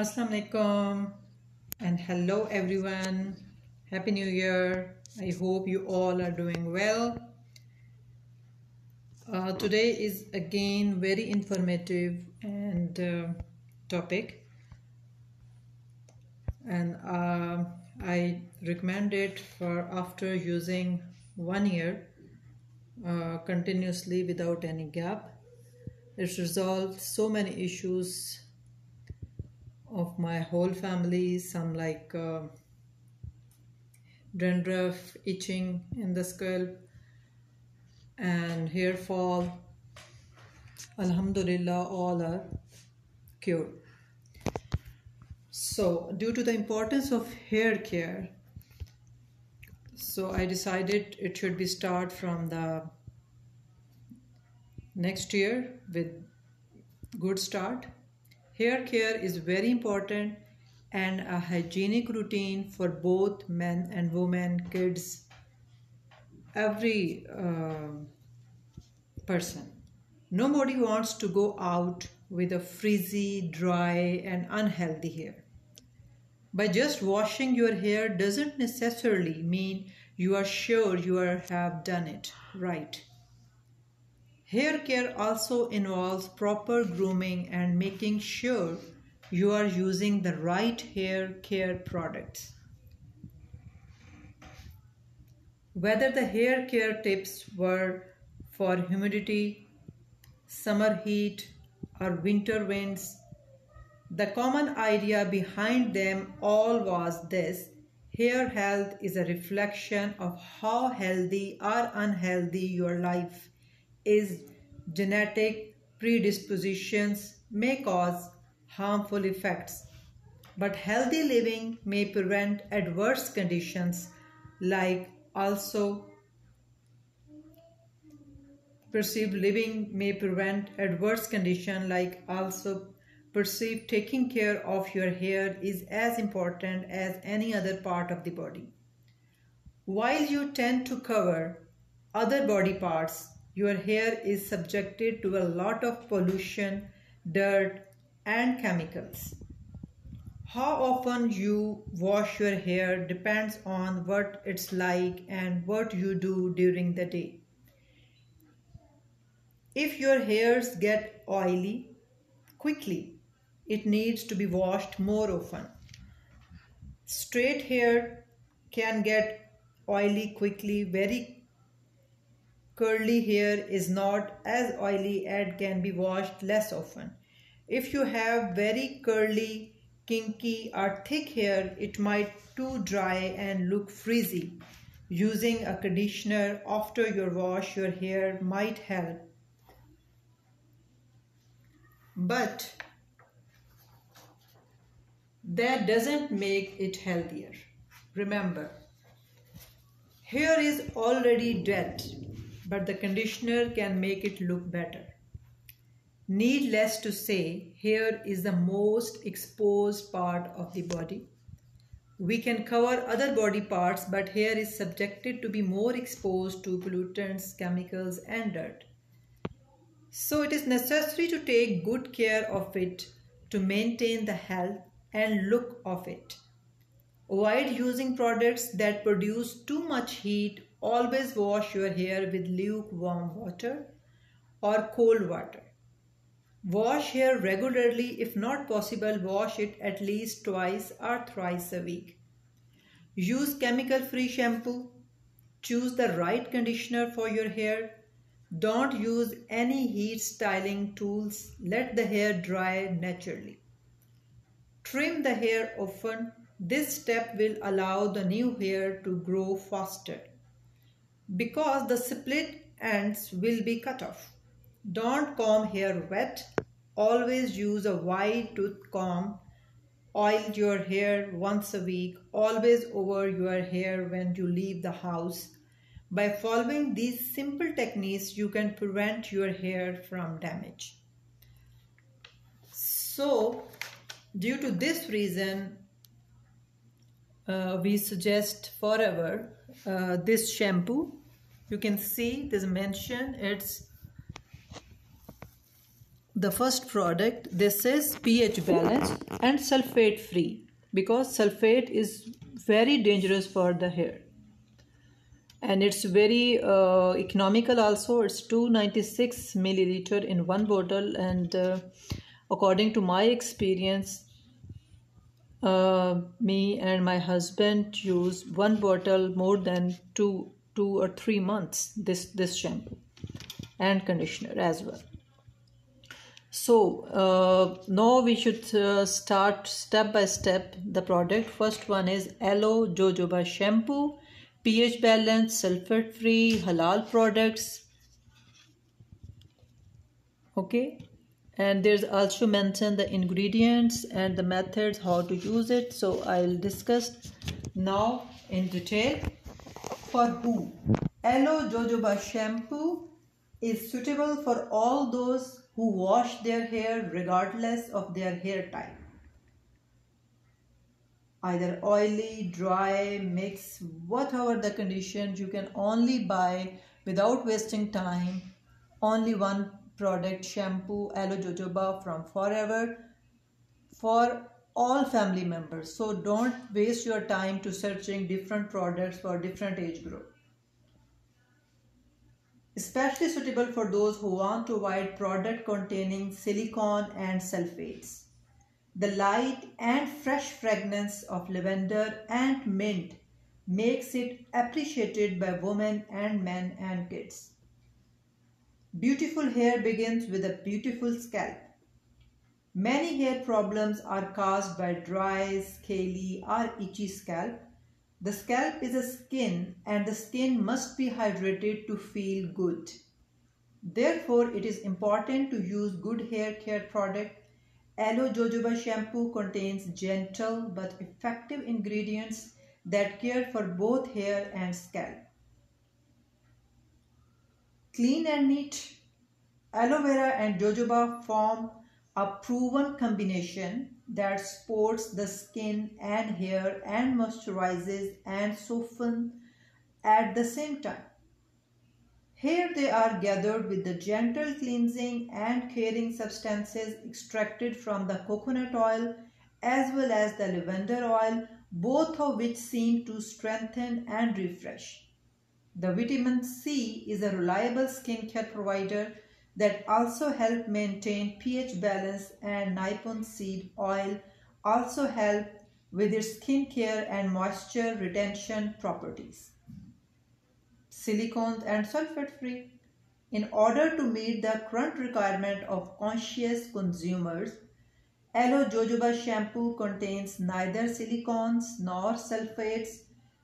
Assalamu alaikum and hello everyone. Happy New Year. I hope you all are doing well. Uh, today is again very informative and uh, topic and uh, I recommend it for after using one year uh, continuously without any gap. It resolved so many issues of my whole family some like uh, dandruff itching in the scalp and hair fall. Alhamdulillah all are cured. So due to the importance of hair care so i decided it should be start from the next year with good start Hair care is very important and a hygienic routine for both men and women, kids, every uh, person. Nobody wants to go out with a frizzy, dry, and unhealthy hair. By just washing your hair doesn't necessarily mean you are sure you are, have done it right. Hair care also involves proper grooming and making sure you are using the right hair care products. Whether the hair care tips were for humidity, summer heat, or winter winds, the common idea behind them all was this hair health is a reflection of how healthy or unhealthy your life is genetic predispositions may cause harmful effects, but healthy living may prevent adverse conditions like also perceived living may prevent adverse condition like also perceived taking care of your hair is as important as any other part of the body. While you tend to cover other body parts your hair is subjected to a lot of pollution, dirt, and chemicals. How often you wash your hair depends on what it's like and what you do during the day. If your hairs get oily quickly, it needs to be washed more often. Straight hair can get oily quickly very curly hair is not as oily and can be washed less often. If you have very curly, kinky or thick hair, it might too dry and look frizzy. Using a conditioner after your wash your hair might help. But that doesn't make it healthier. Remember, hair is already dead but the conditioner can make it look better. Needless to say, hair is the most exposed part of the body. We can cover other body parts, but hair is subjected to be more exposed to pollutants, chemicals, and dirt. So it is necessary to take good care of it to maintain the health and look of it. Avoid using products that produce too much heat Always wash your hair with lukewarm water or cold water. Wash hair regularly. If not possible, wash it at least twice or thrice a week. Use chemical free shampoo. Choose the right conditioner for your hair. Don't use any heat styling tools. Let the hair dry naturally. Trim the hair often. This step will allow the new hair to grow faster because the split ends will be cut off. Don't comb hair wet. Always use a wide tooth comb. Oil your hair once a week. Always over your hair when you leave the house. By following these simple techniques, you can prevent your hair from damage. So, due to this reason, uh, we suggest forever uh, this shampoo you can see this mention it's the first product. This is pH balance and sulfate free because sulfate is very dangerous for the hair. And it's very uh, economical also. It's 296 milliliter in one bottle. And uh, according to my experience uh, me and my husband use one bottle more than two two or three months this this shampoo and conditioner as well so uh, now we should uh, start step by step the product. First one is Aloe Jojoba shampoo, pH balance, sulfate free, halal products. Okay, and there's also mentioned the ingredients and the methods how to use it. So I'll discuss now in detail. For who? Aloe Jojoba shampoo is suitable for all those who wash their hair regardless of their hair type. Either oily, dry, mix, whatever the condition, you can only buy without wasting time only one product shampoo aloe jojoba from forever for all family members so don't waste your time to searching different products for different age group especially suitable for those who want to avoid product containing silicone and sulfates. The light and fresh fragrance of lavender and mint makes it appreciated by women and men and kids. Beautiful hair begins with a beautiful scalp. Many hair problems are caused by dry, scaly or itchy scalp the scalp is a skin and the skin must be hydrated to feel good. Therefore, it is important to use good hair care product. Aloe jojoba shampoo contains gentle but effective ingredients that care for both hair and scalp. Clean and neat. Aloe vera and jojoba form a proven combination that supports the skin and hair and moisturizes and softens at the same time. Here they are gathered with the gentle cleansing and caring substances extracted from the coconut oil as well as the lavender oil, both of which seem to strengthen and refresh. The vitamin C is a reliable skincare provider that also help maintain pH balance and Nippon seed oil also help with its skin care and moisture retention properties. Silicones and sulfate free. In order to meet the current requirement of conscious consumers, Aloe Jojoba shampoo contains neither silicones nor sulfates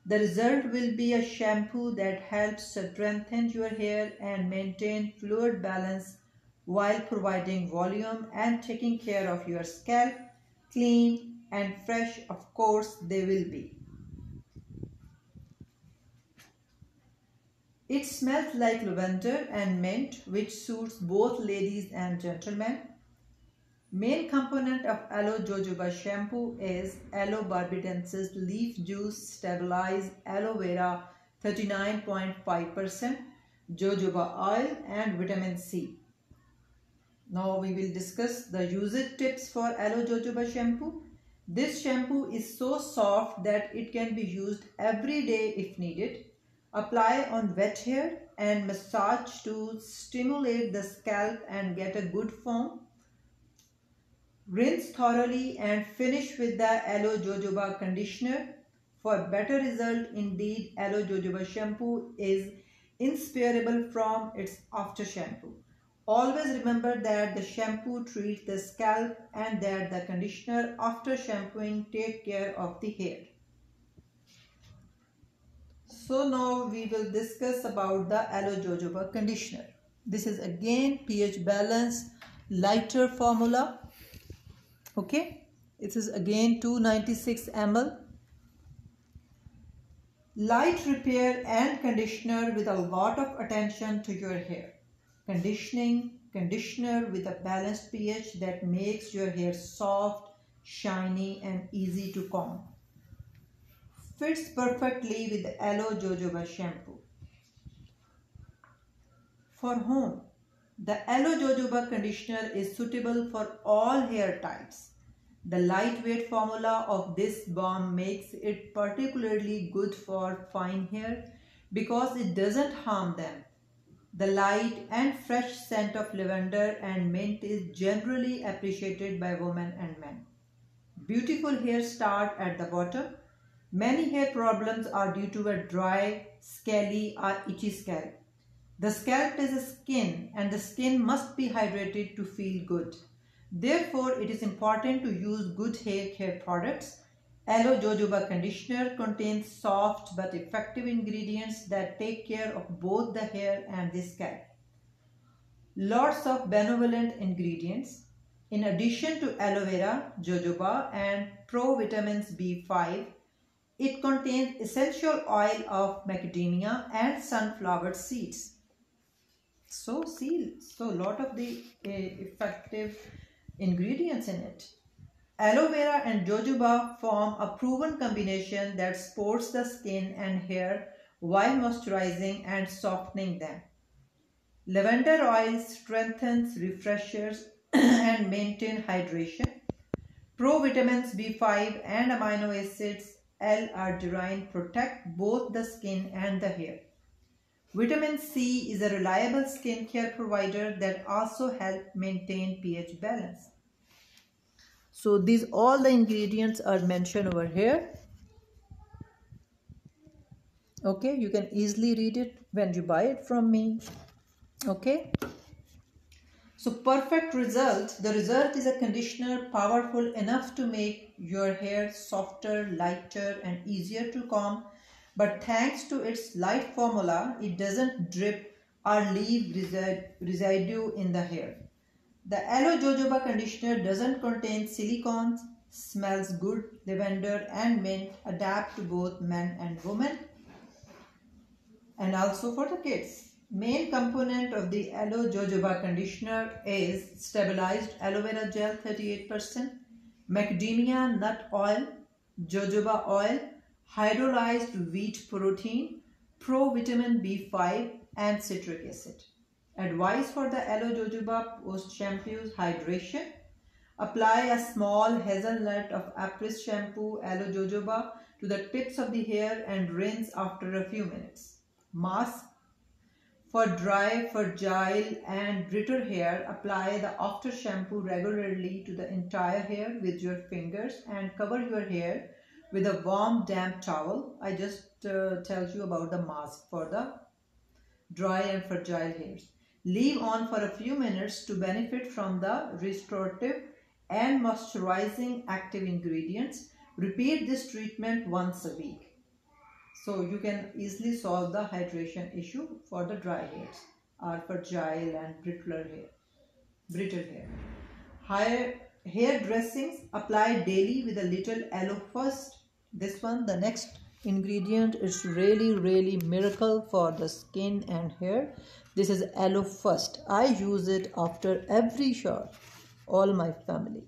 the result will be a shampoo that helps strengthen your hair and maintain fluid balance while providing volume and taking care of your scalp. Clean and fresh, of course, they will be. It smells like lavender and mint, which suits both ladies and gentlemen. Main component of aloe jojoba shampoo is aloe barbadensis leaf juice stabilized aloe vera 39.5%, jojoba oil and vitamin C. Now we will discuss the usage tips for aloe jojoba shampoo. This shampoo is so soft that it can be used every day if needed. Apply on wet hair and massage to stimulate the scalp and get a good foam. Rinse thoroughly and finish with the aloe jojoba conditioner. For better result, indeed, aloe jojoba shampoo is inseparable from its after shampoo. Always remember that the shampoo treats the scalp and that the conditioner after shampooing take care of the hair. So now we will discuss about the aloe jojoba conditioner. This is again pH balance lighter formula okay? This is again 296 ml light repair and conditioner with a lot of attention to your hair. Conditioning conditioner with a balanced pH that makes your hair soft shiny and easy to comb. Fits perfectly with aloe jojoba shampoo. For home The aloe jojoba conditioner is suitable for all hair types. The lightweight formula of this balm makes it particularly good for fine hair because it doesn't harm them. The light and fresh scent of lavender and mint is generally appreciated by women and men. Beautiful hair start at the bottom. Many hair problems are due to a dry, scaly or itchy scalp. The scalp is a skin and the skin must be hydrated to feel good. Therefore, it is important to use good hair care products. Aloe jojoba conditioner contains soft but effective ingredients that take care of both the hair and the scalp. Lots of benevolent ingredients. In addition to aloe vera, jojoba and provitamins B5, it contains essential oil of macadamia and sunflower seeds so see so a lot of the uh, effective ingredients in it. Aloe vera and jojoba form a proven combination that supports the skin and hair while moisturizing and softening them. Lavender oil strengthens refreshes and maintain hydration. Provitamins b5 and amino acids l-arginine protect both the skin and the hair Vitamin C is a reliable skincare provider that also help maintain pH balance. So these all the ingredients are mentioned over here. Okay, you can easily read it when you buy it from me. Okay. So perfect result. The result is a conditioner powerful enough to make your hair softer, lighter and easier to comb but thanks to its light formula, it doesn't drip or leave residue in the hair. The aloe jojoba conditioner doesn't contain silicones, smells good, lavender and mint, adapt to both men and women and also for the kids. Main component of the aloe jojoba conditioner is stabilized aloe vera gel 38%, macadamia nut oil, jojoba oil, hydrolyzed wheat protein, provitamin B5 and citric acid. Advice for the aloe jojoba post shampoo hydration. Apply a small hazelnut of Apres shampoo aloe jojoba to the tips of the hair and rinse after a few minutes. Mask. For dry, fragile and brittle hair, apply the after shampoo regularly to the entire hair with your fingers and cover your hair with a warm damp towel. I just uh, you about the mask for the dry and fragile hairs. Leave on for a few minutes to benefit from the restorative and moisturizing active ingredients. Repeat this treatment once a week. So you can easily solve the hydration issue for the dry hairs or fragile and brittle hair. Brittle hair. Higher hair dressings apply daily with a little aloe first. This one the next ingredient is really really miracle for the skin and hair. This is aloe first. I use it after every shower. All my family.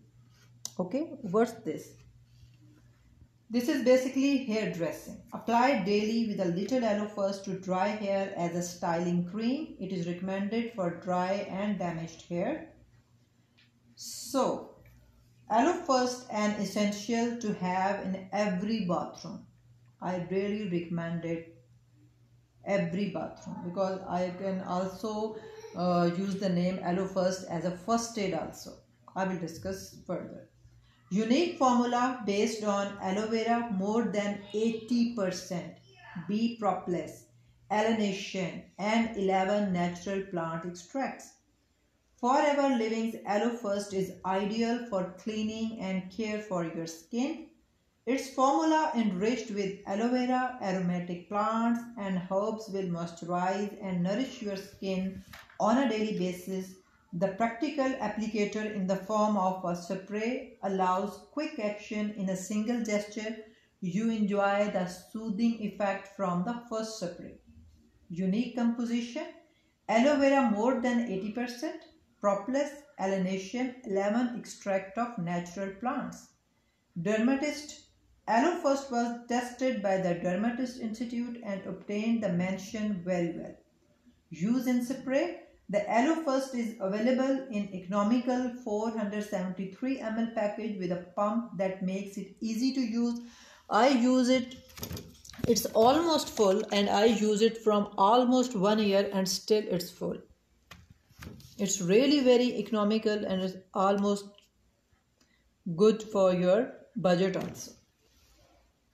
Okay what's this? This is basically hair dressing apply daily with a little aloe first to dry hair as a styling cream. It is recommended for dry and damaged hair. So Aloe first an essential to have in every bathroom. I really recommend it every bathroom because I can also uh, use the name aloe first as a first aid also. I will discuss further. Unique formula based on aloe vera more than 80% bee propolis, elevation and 11 natural plant extracts. Forever Living's Aloe First is ideal for cleaning and care for your skin. Its formula enriched with aloe vera, aromatic plants and herbs will moisturize and nourish your skin on a daily basis. The practical applicator in the form of a spray allows quick action in a single gesture. You enjoy the soothing effect from the first spray. Unique composition Aloe vera more than 80%, Propolis allanacea lemon extract of natural plants. Dermatist Aloe first was tested by the Dermatist Institute and obtained the mention very well. Use in spray. The Aloe First is available in economical 473 ml package with a pump that makes it easy to use. I use it, it's almost full and I use it from almost one year and still it's full. It's really very economical and it's almost good for your budget also.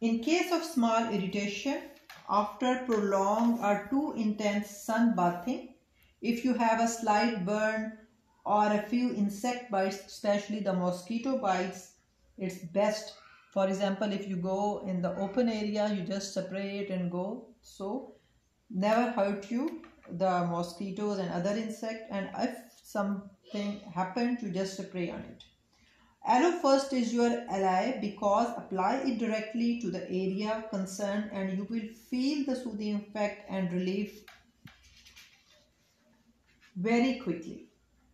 In case of small irritation after prolonged or too intense sun bathing, if you have a slight burn or a few insect bites, especially the mosquito bites, it's best. For example, if you go in the open area, you just spray it and go. So, never hurt you, the mosquitoes and other insect. And if something happened, you just spray on it. Aloe first is your ally because apply it directly to the area concerned and you will feel the soothing effect and relief very quickly.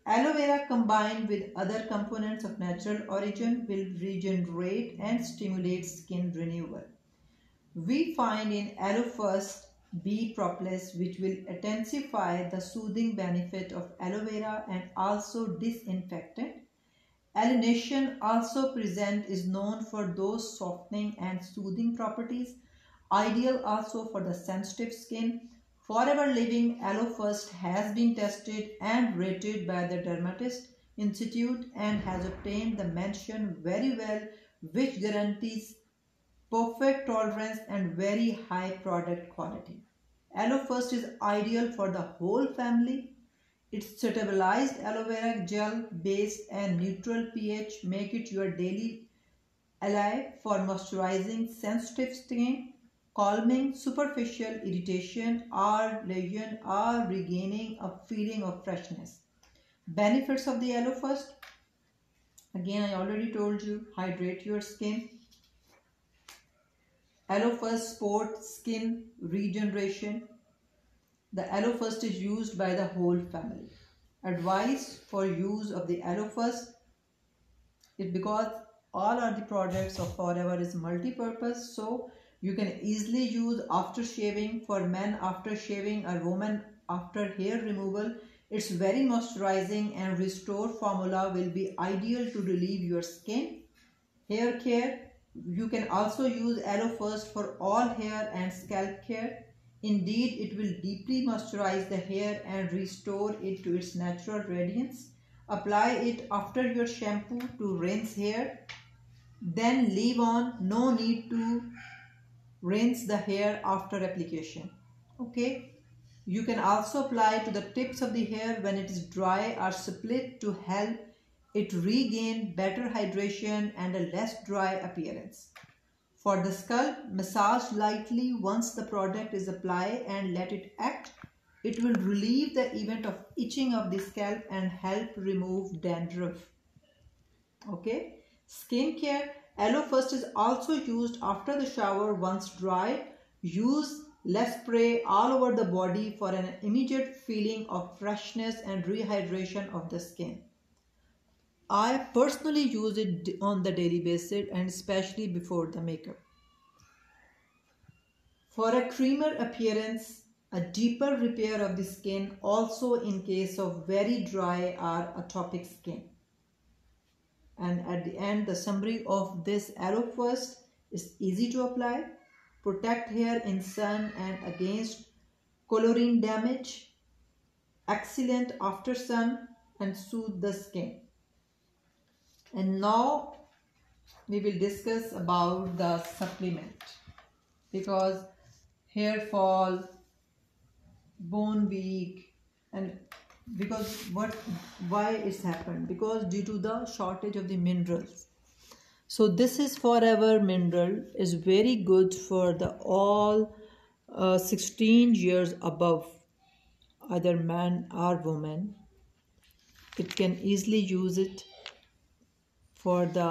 Aloe vera combined with other components of natural origin will regenerate and stimulate skin renewal. We find in Aloe First bee propolis which will intensify the soothing benefit of aloe vera and also disinfectant. Aloenation also present is known for those softening and soothing properties, ideal also for the sensitive skin Forever Living Aloe First has been tested and rated by the Dermatist Institute and has obtained the mention very well which guarantees perfect tolerance and very high product quality. Aloe First is ideal for the whole family. Its stabilized aloe vera gel base and neutral pH make it your daily ally for moisturizing sensitive skin calming superficial irritation or lesion or regaining a feeling of freshness. Benefits of the aloe first. Again, I already told you, hydrate your skin. Aloe first support skin regeneration. The aloe is used by the whole family. Advice for use of the aloe first is because all are the products of Forever is multi-purpose. So you can easily use after shaving for men after shaving or women after hair removal. It's very moisturizing and restore formula will be ideal to relieve your skin. Hair care. You can also use aloe first for all hair and scalp care. Indeed, it will deeply moisturize the hair and restore it to its natural radiance. Apply it after your shampoo to rinse hair. Then leave on. No need to rinse the hair after application okay you can also apply to the tips of the hair when it is dry or split to help it regain better hydration and a less dry appearance for the scalp massage lightly once the product is applied and let it act it will relieve the event of itching of the scalp and help remove dandruff okay skincare Aloe first is also used after the shower once dry. Use less spray all over the body for an immediate feeling of freshness and rehydration of the skin. I personally use it on the daily basis and especially before the makeup. For a creamer appearance, a deeper repair of the skin also in case of very dry or atopic skin. And at the end the summary of this first is easy to apply. Protect hair in sun and against coloring damage. Excellent after sun and soothe the skin and now we will discuss about the supplement. Because hair fall bone weak and because what why it's happened? Because due to the shortage of the minerals. So this is forever mineral is very good for the all uh, 16 years above either man or woman. It can easily use it for the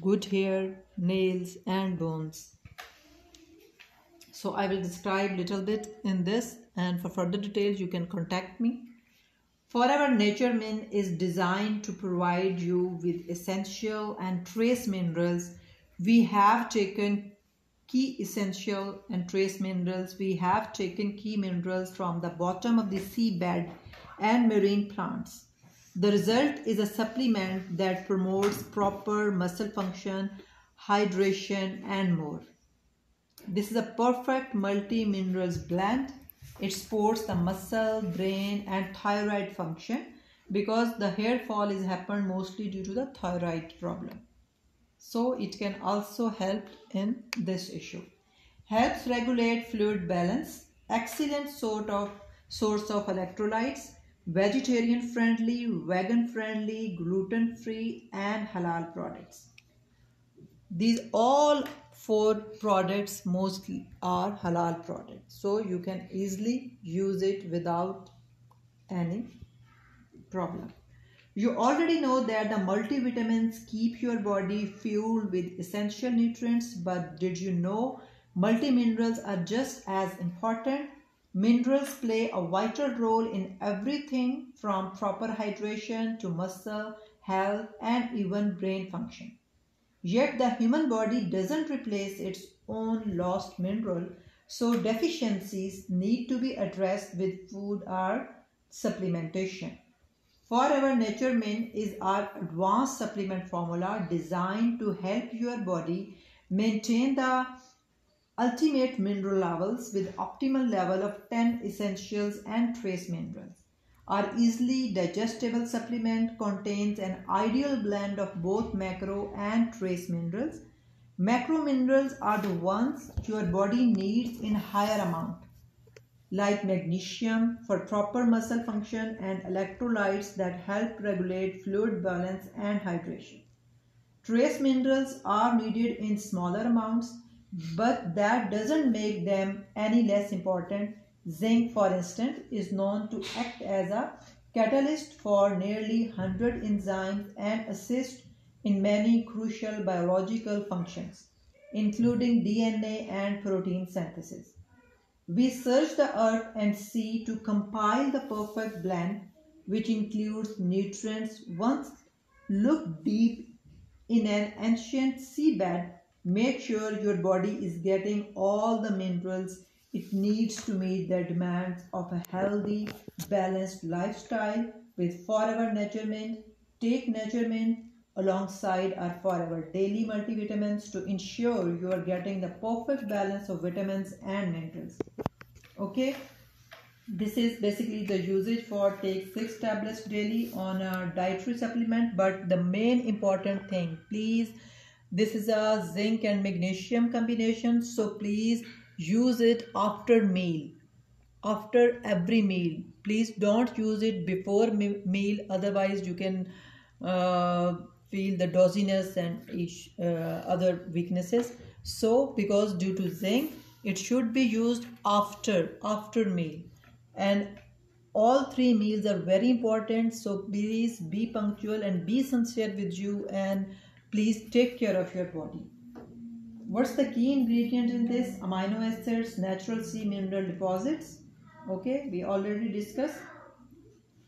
good hair nails and bones so i will describe little bit in this and for further details you can contact me Forever Nature Min is designed to provide you with essential and trace minerals. We have taken key essential and trace minerals. We have taken key minerals from the bottom of the seabed and marine plants. The result is a supplement that promotes proper muscle function, hydration, and more. This is a perfect multi-minerals blend. It supports the muscle, brain, and thyroid function because the hair fall is happened mostly due to the thyroid problem. So it can also help in this issue. Helps regulate fluid balance, excellent sort of source of electrolytes, vegetarian friendly, vegan friendly, gluten free and halal products. These all four products mostly are halal products. So you can easily use it without any problem. You already know that the multivitamins keep your body fueled with essential nutrients, but did you know multiminerals are just as important? Minerals play a vital role in everything from proper hydration to muscle health and even brain function. Yet the human body doesn't replace its own lost mineral, so deficiencies need to be addressed with food or supplementation. Forever Nature-Min is our advanced supplement formula designed to help your body maintain the ultimate mineral levels with optimal level of 10 essentials and trace minerals. Our easily digestible supplement contains an ideal blend of both macro and trace minerals. Macro minerals are the ones your body needs in higher amount like magnesium for proper muscle function and electrolytes that help regulate fluid balance and hydration. Trace minerals are needed in smaller amounts, but that doesn't make them any less important. Zinc, for instance, is known to act as a catalyst for nearly 100 enzymes and assist in many crucial biological functions, including DNA and protein synthesis. We search the earth and sea to compile the perfect blend which includes nutrients once look deep in an ancient seabed make sure your body is getting all the minerals it needs to meet the demands of a healthy balanced lifestyle with forever Nature-Min take Nature-Min alongside our forever daily multivitamins to ensure you are getting the perfect balance of vitamins and minerals. Okay? This is basically the usage for take six tablets daily on a dietary supplement but the main important thing please this is a zinc and magnesium combination so please use it after meal after every meal. Please don't use it before meal otherwise you can uh, feel the dizziness and each, uh, other weaknesses. So because due to zinc it should be used after after meal. And all three meals are very important so please be punctual and be sincere with you and please take care of your body. What's the key ingredient in this? Amino acids natural sea mineral deposits. Okay we already discussed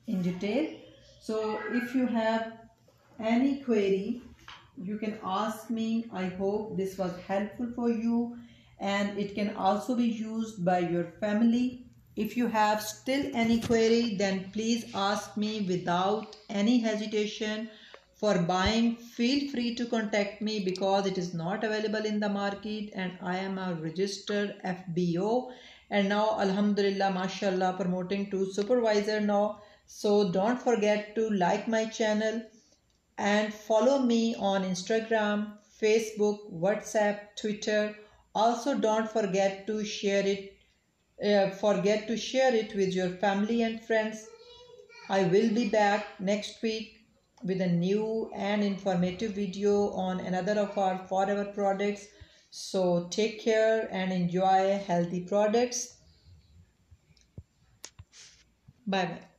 in detail. So if you have any query you can ask me. I hope this was helpful for you and it can also be used by your family. If you have still any query then please ask me without any hesitation for buying feel free to contact me because it is not available in the market and i am a registered fbo and now alhamdulillah mashallah promoting to supervisor now so don't forget to like my channel and follow me on Instagram, Facebook, WhatsApp, Twitter. Also don't forget to share it uh, forget to share it with your family and friends. I will be back next week with a new and informative video on another of our forever products. So take care and enjoy healthy products. Bye bye.